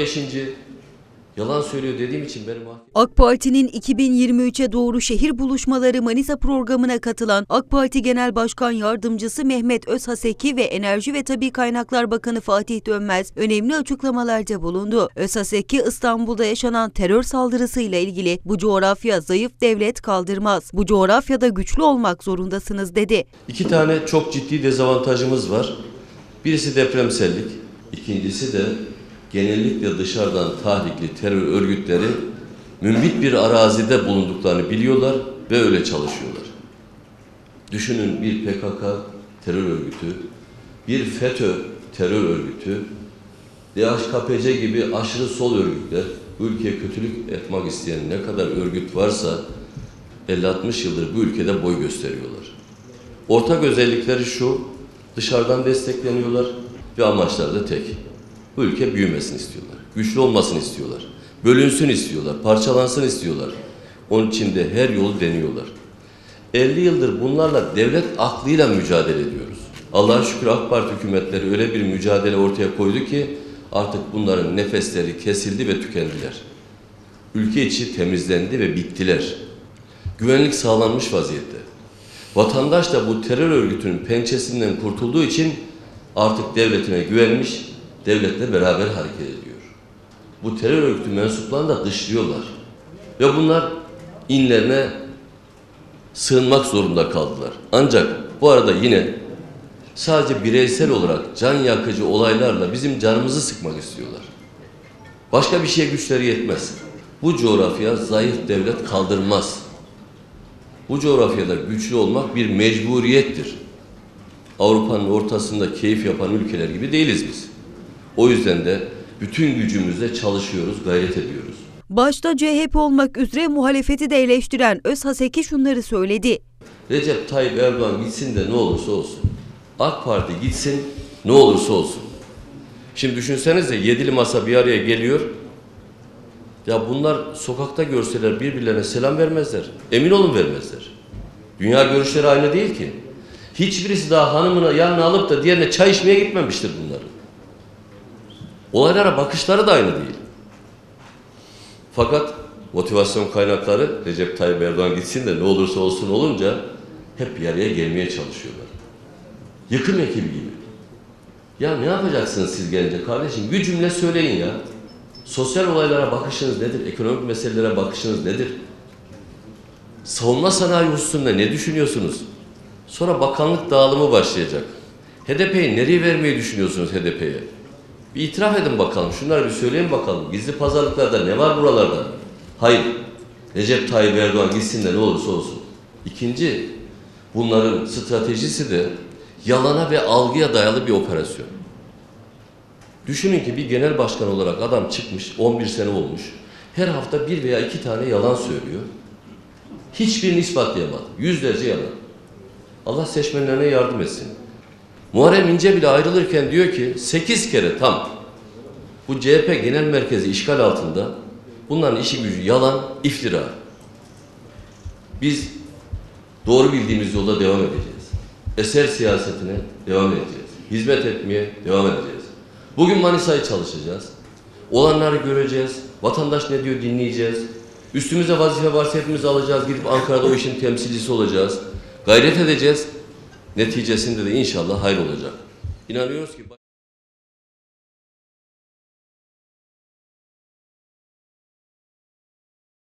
beşinci. Yalan söylüyor dediğim için benim mahkeme... AK Parti'nin 2023'e doğru şehir buluşmaları Manisa programına katılan AK Parti Genel Başkan Yardımcısı Mehmet Özhaseki ve Enerji ve Tabi Kaynaklar Bakanı Fatih Dönmez önemli açıklamalarda bulundu. Özhaseki İstanbul'da yaşanan terör saldırısıyla ilgili bu coğrafya zayıf devlet kaldırmaz. Bu coğrafyada güçlü olmak zorundasınız dedi. İki tane çok ciddi dezavantajımız var. Birisi depremsellik, ikincisi de genellikle dışarıdan tahrikli terör örgütleri mümbit bir arazide bulunduklarını biliyorlar ve öyle çalışıyorlar. Düşünün bir PKK terör örgütü, bir FETÖ terör örgütü, DHKPC gibi aşırı sol örgütler, bu ülkeye kötülük etmek isteyen ne kadar örgüt varsa 50-60 yıldır bu ülkede boy gösteriyorlar. Ortak özellikleri şu, dışarıdan destekleniyorlar ve amaçları da tek. Bu ülke büyümesin istiyorlar, güçlü olmasını istiyorlar, bölünsün istiyorlar, parçalansın istiyorlar. Onun için de her yolu deniyorlar. 50 yıldır bunlarla devlet aklıyla mücadele ediyoruz. Allah'a şükür AK Parti hükümetleri öyle bir mücadele ortaya koydu ki artık bunların nefesleri kesildi ve tükendiler. Ülke içi temizlendi ve bittiler. Güvenlik sağlanmış vaziyette. Vatandaş da bu terör örgütünün pençesinden kurtulduğu için artık devletine güvenmiş, devletle beraber hareket ediyor. Bu terör örgütü mensuplarını da dışlıyorlar. Ve bunlar inlerine sığınmak zorunda kaldılar. Ancak bu arada yine sadece bireysel olarak can yakıcı olaylarla bizim canımızı sıkmak istiyorlar. Başka bir şeye güçleri yetmez. Bu coğrafya zayıf devlet kaldırmaz. Bu coğrafyada güçlü olmak bir mecburiyettir. Avrupa'nın ortasında keyif yapan ülkeler gibi değiliz biz. O yüzden de bütün gücümüzle çalışıyoruz, gayret ediyoruz. Başta CHP olmak üzere muhalefeti de eleştiren Özhaseki şunları söyledi. Recep Tayyip Erdoğan gitsin de ne olursa olsun. AK Parti gitsin ne olursa olsun. Şimdi düşünsenize yedili masa bir araya geliyor. Ya bunlar sokakta görseler birbirlerine selam vermezler. Emin olun vermezler. Dünya görüşleri aynı değil ki. Hiçbirisi daha hanımını yanına alıp da diğerine çay içmeye gitmemiştir bunların. Olaylara bakışları da aynı değil. Fakat motivasyon kaynakları Recep Tayyip Erdoğan gitsin de ne olursa olsun olunca hep bir araya gelmeye çalışıyorlar. Yıkım ekibi gibi. Ya ne yapacaksınız siz gelince kardeşim? Bir cümle söyleyin ya. Sosyal olaylara bakışınız nedir? Ekonomik meselelere bakışınız nedir? Savunma sanayi hususunda ne düşünüyorsunuz? Sonra bakanlık dağılımı başlayacak. HDP'yi nereye vermeyi düşünüyorsunuz HDP'ye? Bir itiraf edin bakalım. Şunları bir söyleyin bakalım. Gizli pazarlıklarda ne var buralarda? Hayır. Recep Tayyip Erdoğan gitsin de ne olursa olsun. İkinci, bunların stratejisi de yalana ve algıya dayalı bir operasyon. Düşünün ki bir genel başkan olarak adam çıkmış, 11 sene olmuş. Her hafta bir veya iki tane yalan söylüyor. Hiçbirini ispatlayamadı. Yüzlerce yalan. Allah seçmenlerine yardım etsin. Muharrem İnce bile ayrılırken diyor ki 8 kere tam bu CHP genel merkezi işgal altında bunların işi gücü yalan, iftira. Biz doğru bildiğimiz yolda devam edeceğiz. Eser siyasetine devam edeceğiz. Hizmet etmeye devam edeceğiz. Bugün Manisa'yı çalışacağız. Olanları göreceğiz. Vatandaş ne diyor dinleyeceğiz. Üstümüze vazife varsa hepimiz alacağız. Gidip Ankara'da o işin temsilcisi olacağız. Gayret edeceğiz. Neticesinde de inşallah hayır olacak. İnanıyoruz ki